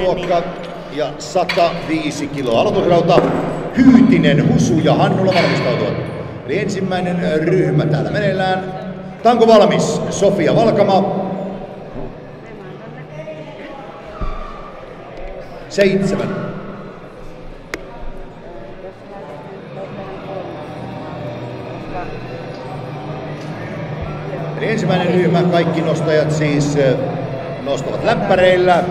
luokka ja 105 kiloa. Aloitusrauta Hyytinen, Husu ja Hannula valmistautuvat. Eli ensimmäinen ryhmä täällä meneillään. Tanko valmis? Sofia Valkama. Seitsemän. Eli ensimmäinen ryhmä, kaikki nostajat siis nostavat läppäreillä.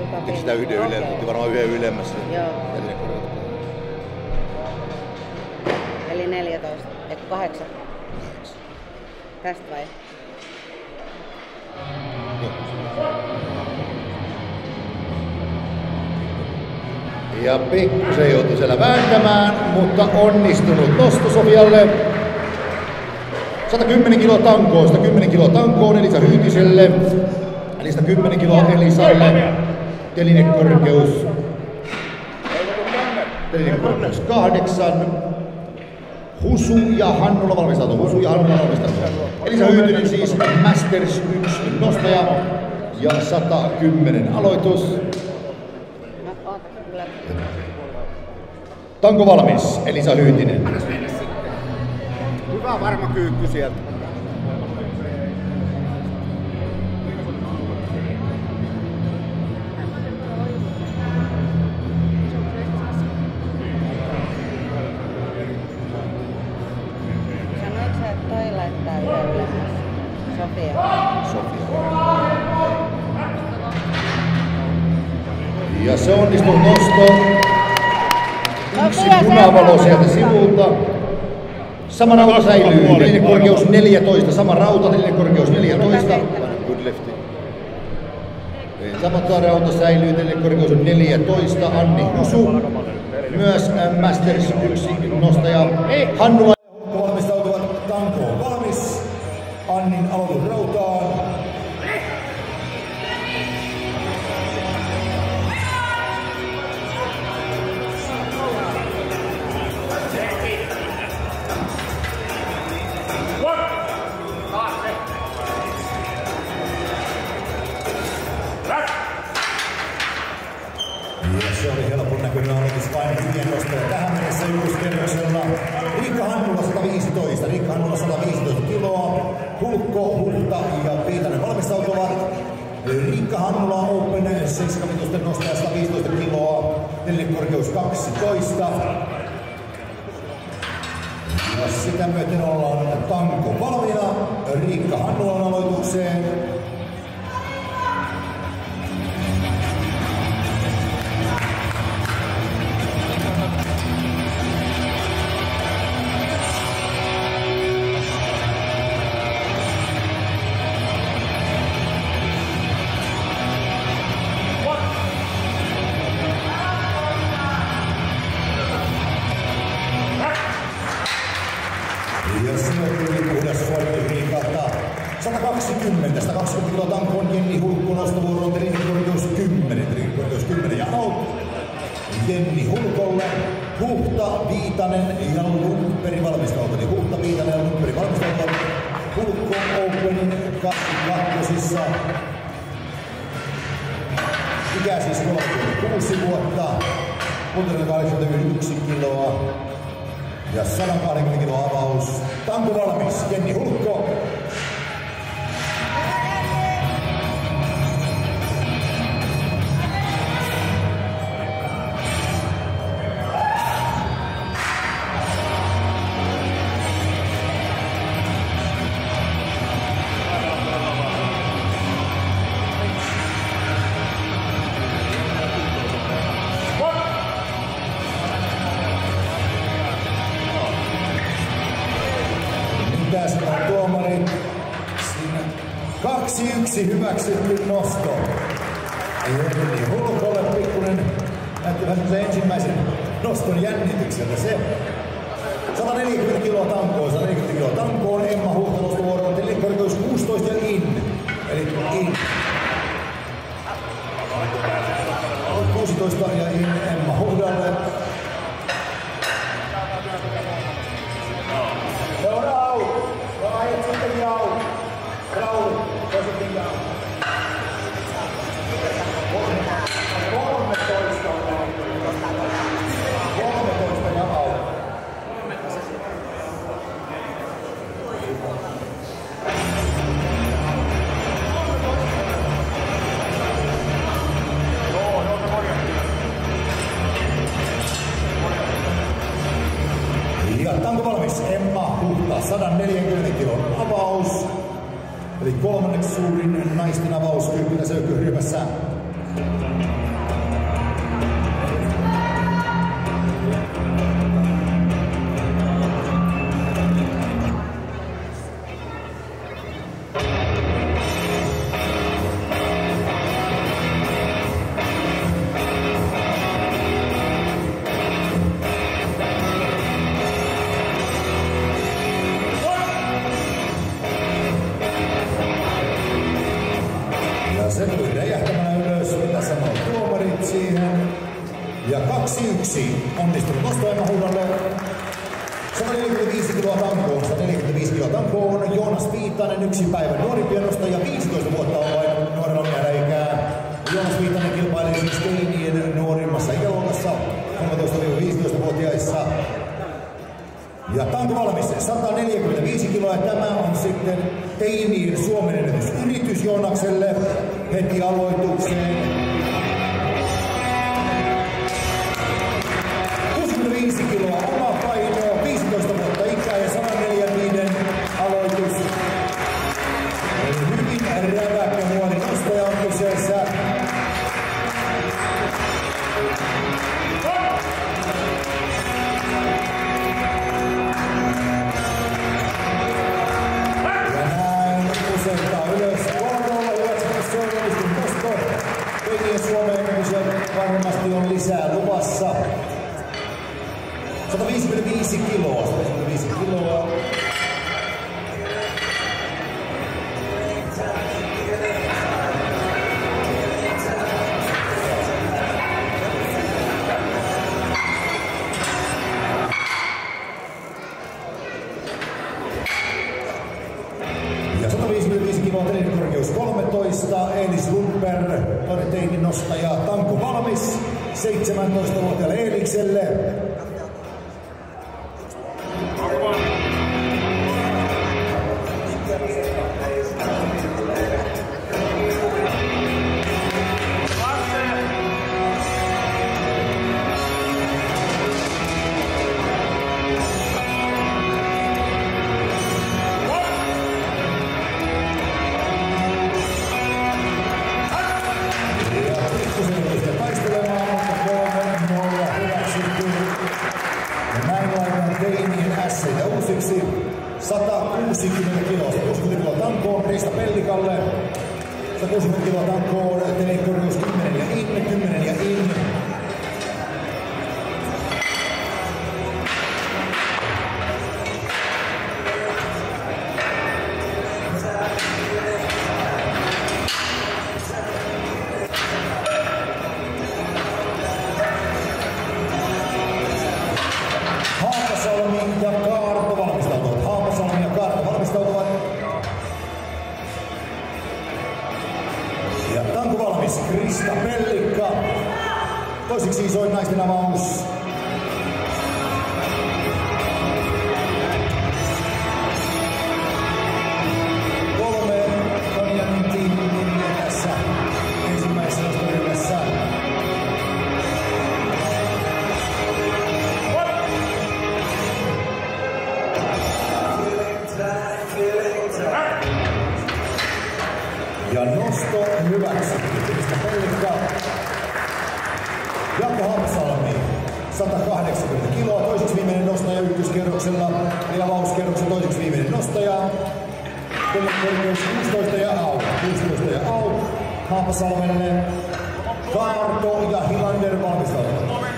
Kyllä Eikö sitä yhden Okei. yle, otti varmaan yhden ylemmässä. Joo. Eli 14, eikö 8? Tästä vai? Ja pikkusen joutui siellä vääntämään, mutta onnistunut nosto Sofialle. 110 kiloa tankoon, 110 kiloa tankoon Elisa Hyytiselle. Eli 110 kiloa Elisalle. Telinekorkeus. Telinekorkeus kahdeksan. Husu ja Hannula valmistautu. Husu ja Hannula valmistautu. Elisa Hyytinen siis Masters 1 nostaja. Ja 110 aloitus. No. Tanko valmis, Elisa Hyytinen. Hyvä varma kyykky sieltä. Ja se onnistuu nosto. Yksi punavalo sieltä sivulta. Sama rauta säilyy. Nelinen korkeus 14. Sama rauta, nelinen korkeus 14. Good lefty. Sama rauta säilyy, nelinen korkeus on 14. Anni Husu. Myös Masters 1 nostaja Hannula Ja se oli helpon näköinen aloitus vain hyvien nostoja. Tähän mennessä ykköskerroksella Riikka Hannula 115, Riikka Hannula 115 kiloa, Hulkko, Hulta ja valmistautuvat. Riikka Hannula Open 7 nostaja 115 kiloa, neljän korkeus 12. Ja sitä myöten ollaan tanko valmiina. 120, 120 kiloa tankoon Jenni Hulkku nostovuoroon, Trinkorkeus 10, Trinkorkeus 10 ja out. Jenni Hulkolle, Huhta, Viitanen ja Lumperi valmistautuvat. Eli Huhta, Viitanen ja Lumperi valmistautuvat. Hulkko Openin kakkosissa. Ikä siis 36 vuotta, Puntarinen 81 kiloa ja 120 kiloa avaus. Tanko valmis, Jenni Hulkko. Yksi hyväksytty nosto. Jenni Hulkolle pikkuinen näytti vähän sen ensimmäisen noston jännitykseltä. Se 140 kiloa tankoon, 140 kiloa tankoon, Emma Huhta nostovuoroon, korkeus 16 ja in. Eli in. 16 ja in Tanko valmis Emma Huhta, 140 kilon avaus. Eli kolmanneksi suurin naisten avaus kylpylä ryhmässä. 145 kiloa tankoon, 145 kiloa tankoon. Joonas Viitanen, yksi päivä nuorimpia nostaja, 15 vuotta on vain nuorella miehellä ikää. Joonas Viitanen kilpailee siis teinien nuorimmassa ikäluokassa, 13-15-vuotiaissa. Ja tanko valmis 145 kiloa ja tämä on sitten teinien Suomen ennätys yritys Joonakselle heti aloitukseen. 155 kiloa. 155 kiloa. Ja 155 kiloa treenikorkeus 13, Eelis Lundberg, toinen teinin tanko valmis, 17-vuotiaalle Eelikselle. Uusiksi. 160 kiloa, 160 kiloa tankoon Riista Pellikalle. 160 kiloa tankoon, telekorkeus 10 ja in, 10 ja in. Krista Pellikka. Toiseksi isoin naisten avaus. Nostaja ykköskerroksella, eli avauskerroksen toiseksi viimeinen nostaja. Korkeus 16 ja out, 16 ja out. Haapasalmelle, Kaarto ja Hilander valmistautuvat.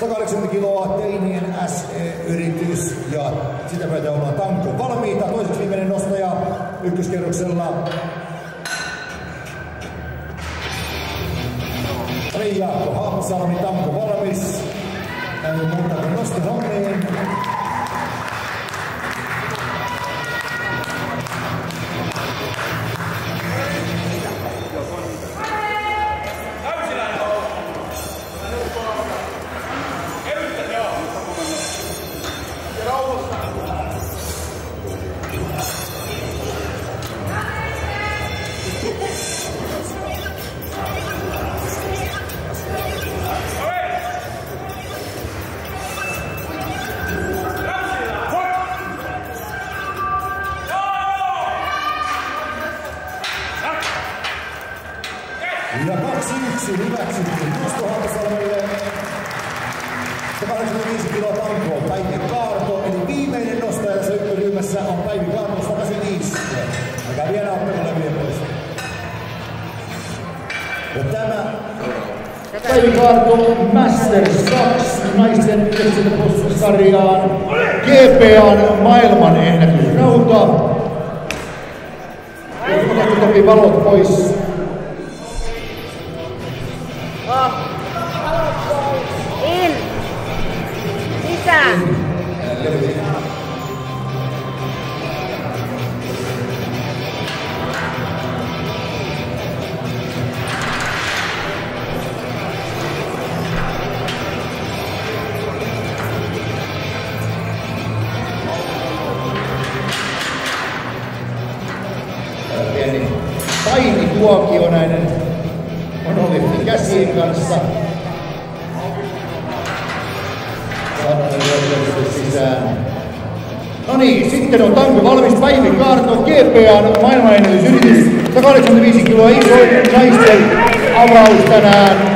180 kiloa teinien SE-yritys ja sitä myötä ollaan tanko valmiita. Toiseksi viimeinen nostaja ykköskerroksella Reija Haapasalmi, tanko valmis. Näin muuta kuin nosto hommiin. Ja 2-1 hyväksytty Justo Haapasalmelle. 185 kiloa tankoa Päivi Kaarto, eli viimeinen nostaja tässä ykköryhmässä on Päivi Kaarto 185. Aika vielä ottamalla vielä pois. Ja tämä Päivi Kaarto Masters 2 naisten sarjaan GPAn maailman ennätysrauta. Toki valot pois Luca. Poi i cuochi una No niin, sitten on tanko valmis. Päivi Kaarto, GPAn maailmanennätysyritys. 185 kiloa isoin naisten avaus tänään.